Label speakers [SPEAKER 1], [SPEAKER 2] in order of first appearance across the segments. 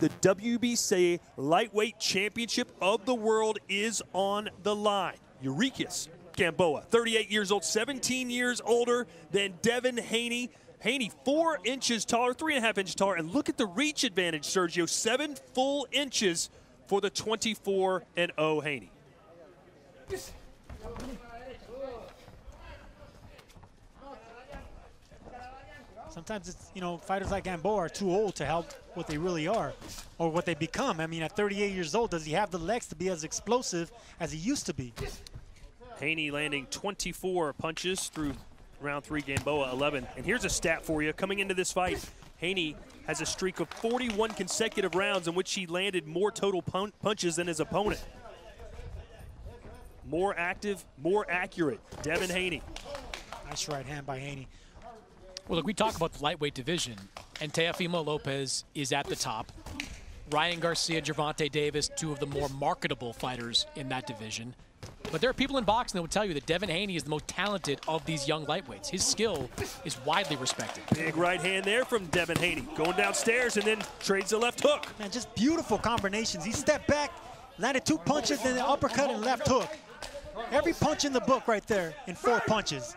[SPEAKER 1] The WBC Lightweight Championship of the World is on the line. Yuriorkis Gamboa, 38 years old, 17 years older than Devin Haney. Haney, four inches taller, three and a half inches taller. And look at the reach advantage, Sergio. Seven full inches for the 24 and 0 Haney.
[SPEAKER 2] Sometimes it's, you know, fighters like Gamboa are too old to help what they really are or what they become. I mean, at 38 years old, does he have the legs to be as explosive as he used to be?
[SPEAKER 1] Haney landing 24 punches through round three, Gamboa 11. And here's a stat for you. Coming into this fight, Haney has a streak of 41 consecutive rounds in which he landed more total pun punches than his opponent. More active, more accurate. Devin Haney.
[SPEAKER 2] Nice right hand by Haney.
[SPEAKER 3] Well, look, we talk about the lightweight division, and Teofimo Lopez is at the top. Ryan Garcia, Gervonta Davis, two of the more marketable fighters in that division. But there are people in boxing that would tell you that Devin Haney is the most talented of these young lightweights. His skill is widely respected.
[SPEAKER 1] Big right hand there from Devin Haney. Going downstairs and then trades the left hook.
[SPEAKER 2] Man, just beautiful combinations. He stepped back, landed two punches, then the uppercut and left hook. Every punch in the book right there in four punches.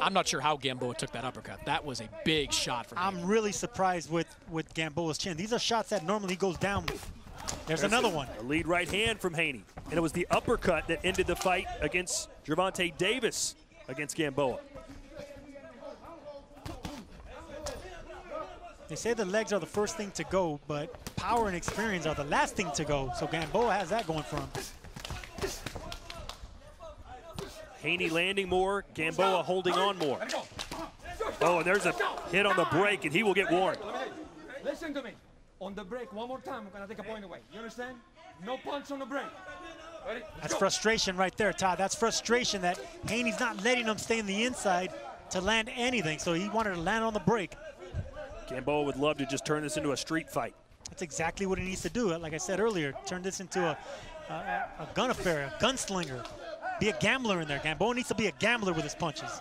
[SPEAKER 3] I'm not sure how Gamboa took that uppercut. That was a big shot for me.
[SPEAKER 2] I'm really surprised with, with Gamboa's chin. These are shots that normally goes down. There's, There's another one.
[SPEAKER 1] A lead right hand from Haney. And it was the uppercut that ended the fight against Gervonta Davis against Gamboa.
[SPEAKER 2] They say the legs are the first thing to go, but power and experience are the last thing to go. So Gamboa has that going for him.
[SPEAKER 1] Haney landing more, Gamboa holding on more. Oh, and there's a hit on the break, and he will get warned.
[SPEAKER 4] Listen to me. On the break, one more time, I'm going to take a point away. You understand? No punch on the break.
[SPEAKER 2] Ready? That's go. frustration right there, Todd. That's frustration that Haney's not letting him stay in the inside to land anything, so he wanted to land on the break.
[SPEAKER 1] Gamboa would love to just turn this into a street fight.
[SPEAKER 2] That's exactly what he needs to do. Like I said earlier, turn this into a, a, a gun affair, a gunslinger. Be a gambler in there. Gamboa needs to be a gambler with his punches.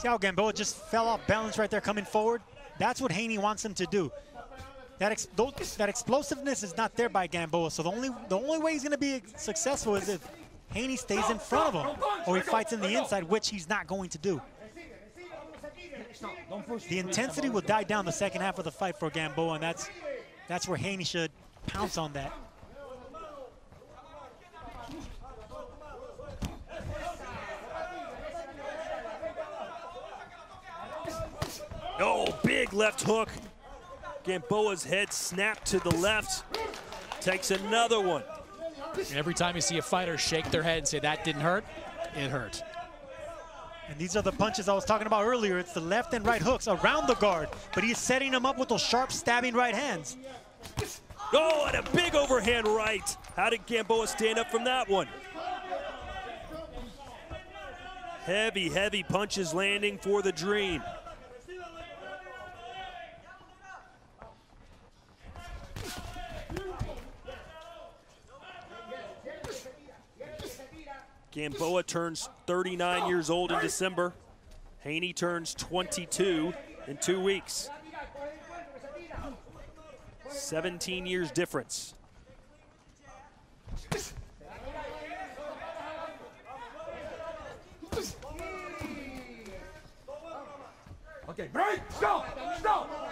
[SPEAKER 2] See how Gamboa just fell off balance right there coming forward? That's what Haney wants him to do. That, ex that explosiveness is not there by Gamboa, so the only, the only way he's going to be successful is if Haney stays in front of him or he fights in the inside, which he's not going to do. The intensity will die down the second half of the fight for Gamboa, and that's, that's where Haney should pounce on that.
[SPEAKER 1] Oh, big left hook. Gamboa's head snapped to the left. Takes another one.
[SPEAKER 3] Every time you see a fighter shake their head and say that didn't hurt, it hurt.
[SPEAKER 2] And these are the punches I was talking about earlier. It's the left and right hooks around the guard, but he's setting them up with those sharp stabbing right hands.
[SPEAKER 1] Oh, and a big overhand right. How did Gamboa stand up from that one? Heavy, heavy punches landing for the Dream. Gamboa turns 39 years old in December. Haney turns 22 in two weeks. 17 years difference.
[SPEAKER 4] Okay, break, stop, stop.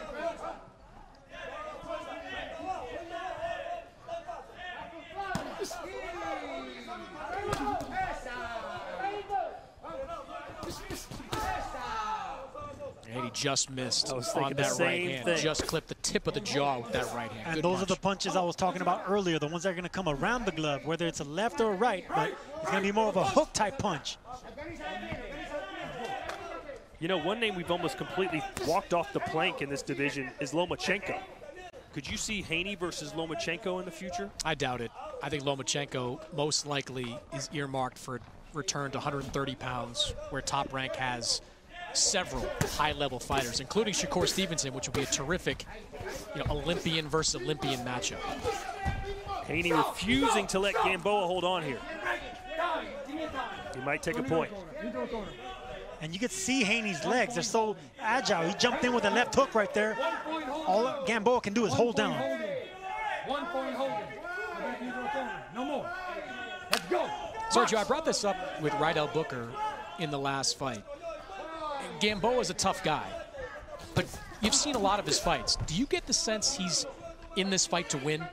[SPEAKER 3] And he just missed on that right hand.
[SPEAKER 1] Thing.
[SPEAKER 3] Just clipped the tip of the jaw with that right hand.
[SPEAKER 2] And
[SPEAKER 3] Good
[SPEAKER 2] those
[SPEAKER 3] punch.
[SPEAKER 2] are the punches I was talking about earlier, the ones that are going to come around the glove, whether it's a left or a right, but it's going to be more of a hook type punch.
[SPEAKER 1] You know, one name we've almost completely walked off the plank in this division is Lomachenko. Could you see Haney versus Lomachenko in the future?
[SPEAKER 3] I doubt it. I think Lomachenko most likely is earmarked for return to 130 pounds, where Top Rank has several high-level fighters, including Shakur Stevenson, which would be a terrific, you know, Olympian versus Olympian matchup.
[SPEAKER 1] Haney refusing to let Gamboa hold on here. He might take a point.
[SPEAKER 2] And you can see Haney's legs. They're so agile. He jumped in with a left hook right there. All Gamboa can do is hold down.
[SPEAKER 4] One point holding. No more. Let's go.
[SPEAKER 3] Sergio, I brought this up with Rydell Booker in the last fight. Gamboa is a tough guy, but you've seen a lot of his fights. Do you get the sense he's in this fight to win?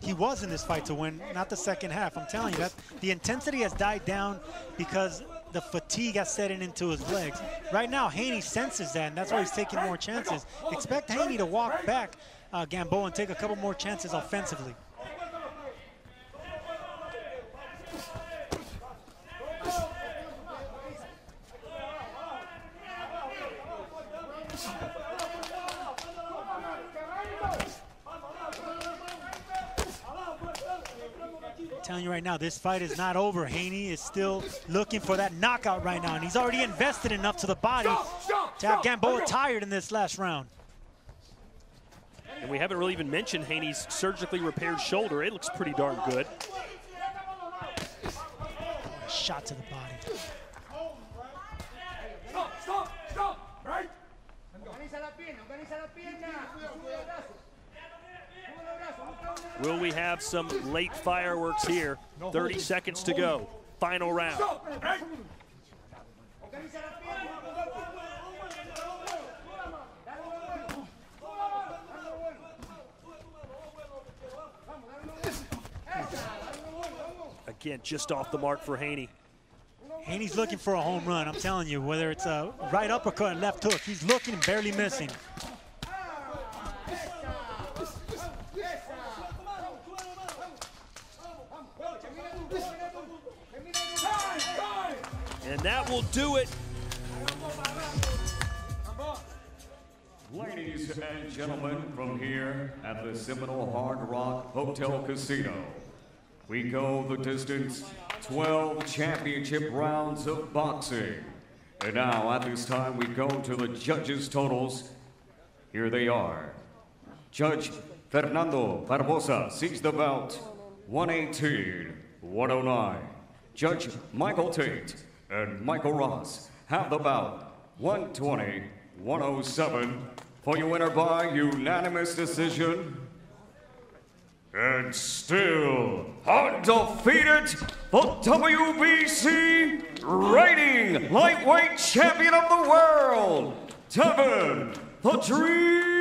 [SPEAKER 2] He was in this fight to win, not the second half. I'm telling you that the intensity has died down because the fatigue has setting into his legs. Right now, Haney senses that, and that's why he's taking more chances. Expect Haney to walk back uh, Gamboa and take a couple more chances offensively. Telling you right now, this fight is not over. Haney is still looking for that knockout right now, and he's already invested enough to the body to have Gamboa tired in this last round.
[SPEAKER 1] And we haven't really even mentioned Haney's surgically repaired shoulder. It looks pretty darn good.
[SPEAKER 2] Shot to the body.
[SPEAKER 4] Stop, stop, stop. Right?
[SPEAKER 1] Will we have some late fireworks here? 30 seconds to go. Final round.
[SPEAKER 4] Stop. Right?
[SPEAKER 1] Again, just off the mark for Haney.
[SPEAKER 2] Haney's looking for a home run. I'm telling you, whether it's a right uppercut and left hook, he's looking and barely missing.
[SPEAKER 1] And that will do it.
[SPEAKER 5] Ladies and gentlemen, from here at the Seminole Hard Rock Hotel Casino, we go the distance 12 championship rounds of boxing. And now, at this time, we go to the judges' totals. Here they are. Judge Fernando Barbosa sees the belt 118 109. Judge Michael Tate and Michael Ross have the bout 120 107 for your winner by unanimous decision. And still undefeated, the WBC reigning lightweight champion of the world, Devin the Dream